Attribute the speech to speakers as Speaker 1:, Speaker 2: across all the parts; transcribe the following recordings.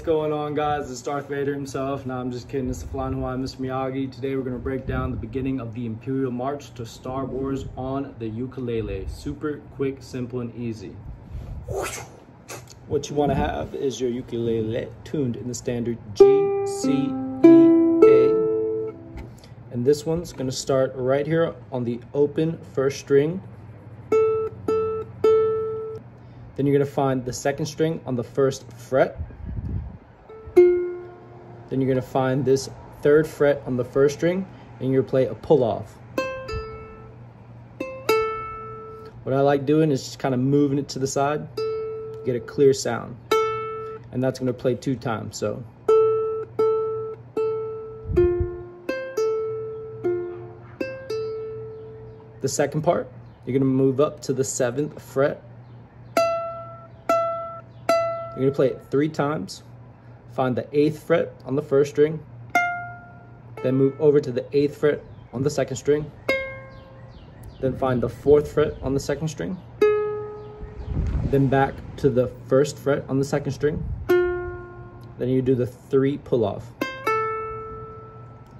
Speaker 1: What's going on guys? It's Darth Vader himself. Now I'm just kidding. It's the Flying Hawaiian Mr. Miyagi. Today we're going to break down the beginning of the Imperial March to Star Wars on the ukulele. Super quick, simple, and easy. What you want to have is your ukulele tuned in the standard G, C, E, A. And this one's going to start right here on the open first string then you're gonna find the second string on the first fret. Then you're gonna find this third fret on the first string and you're gonna play a pull off. What I like doing is just kind of moving it to the side, get a clear sound. And that's gonna play two times, so. The second part, you're gonna move up to the seventh fret you're gonna play it three times. Find the eighth fret on the first string. Then move over to the eighth fret on the second string. Then find the fourth fret on the second string. Then back to the first fret on the second string. Then you do the three pull off.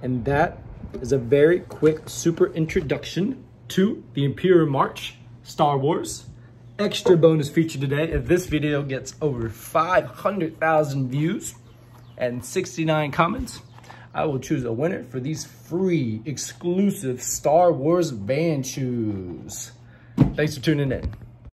Speaker 1: And that is a very quick, super introduction to the Imperial March, Star Wars extra bonus feature today. If this video gets over 500,000 views and 69 comments, I will choose a winner for these free exclusive Star Wars Vans shoes. Thanks for tuning in.